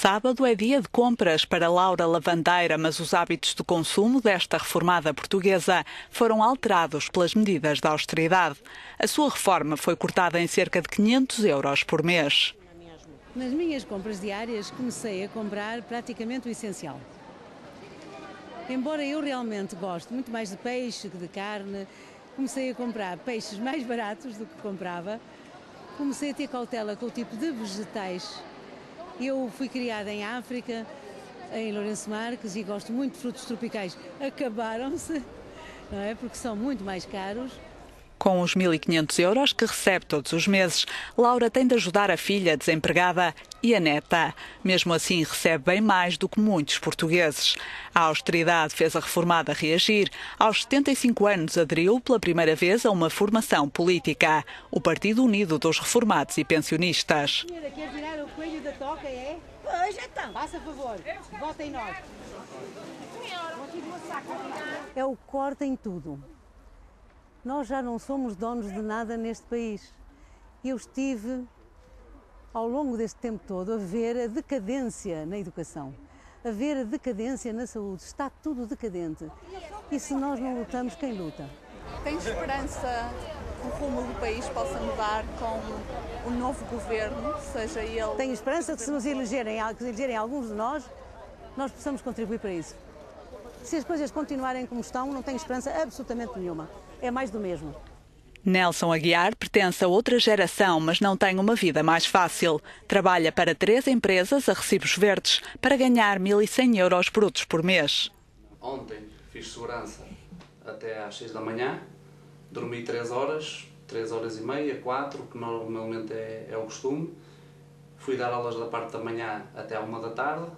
Sábado é dia de compras para Laura Lavandeira, mas os hábitos de consumo desta reformada portuguesa foram alterados pelas medidas da austeridade. A sua reforma foi cortada em cerca de 500 euros por mês. Nas minhas compras diárias comecei a comprar praticamente o essencial. Embora eu realmente goste muito mais de peixe que de carne, comecei a comprar peixes mais baratos do que comprava. Comecei a ter cautela com o tipo de vegetais eu fui criada em África, em Lourenço Marques, e gosto muito de frutos tropicais. Acabaram-se, não é? Porque são muito mais caros. Com os 1.500 euros que recebe todos os meses, Laura tem de ajudar a filha desempregada e a neta. Mesmo assim, recebe bem mais do que muitos portugueses. A austeridade fez a reformada reagir. Aos 75 anos, aderiu pela primeira vez a uma formação política, o Partido Unido dos Reformados e Pensionistas. Então. Faça favor, vota em nós. É o corte em tudo. Nós já não somos donos de nada neste país. Eu estive, ao longo deste tempo todo, a ver a decadência na educação, a ver a decadência na saúde. Está tudo decadente. E se nós não lutamos, quem luta? Tem esperança o rumo do país possa mudar com o novo governo, seja ele. Tenho esperança que se nos elegerem, que elegerem alguns de nós, nós possamos contribuir para isso. Se as coisas continuarem como estão, não tenho esperança absolutamente nenhuma é mais do mesmo. Nelson Aguiar pertence a outra geração, mas não tem uma vida mais fácil. Trabalha para três empresas a recibos verdes para ganhar 1.100 euros brutos por mês. Ontem fiz segurança até às 6 da manhã, dormi 3 horas, 3 horas e meia, 4, que normalmente é, é o costume. Fui dar aulas da parte da manhã até à 1 da tarde,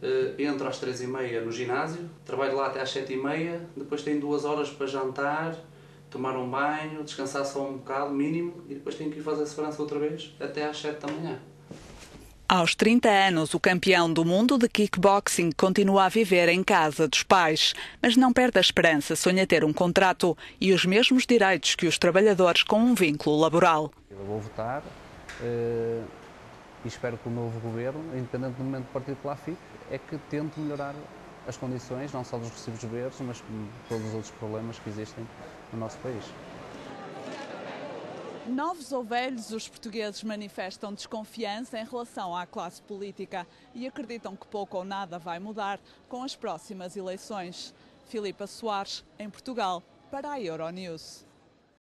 Uh, entro às três e meia no ginásio, trabalho lá até às sete e meia, depois tenho duas horas para jantar, tomar um banho, descansar só um bocado, mínimo, e depois tenho que ir fazer a segurança outra vez até às sete da manhã. Aos 30 anos, o campeão do mundo de kickboxing continua a viver em casa dos pais, mas não perde a esperança, sonha ter um contrato e os mesmos direitos que os trabalhadores com um vínculo laboral. Eu vou votar uh, e espero que o novo governo, independentemente do partido que lá fique, é que tente melhorar as condições, não só dos recibos verdes, mas todos os outros problemas que existem no nosso país. Novos ou velhos, os portugueses manifestam desconfiança em relação à classe política e acreditam que pouco ou nada vai mudar com as próximas eleições. Filipa Soares, em Portugal, para a Euronews.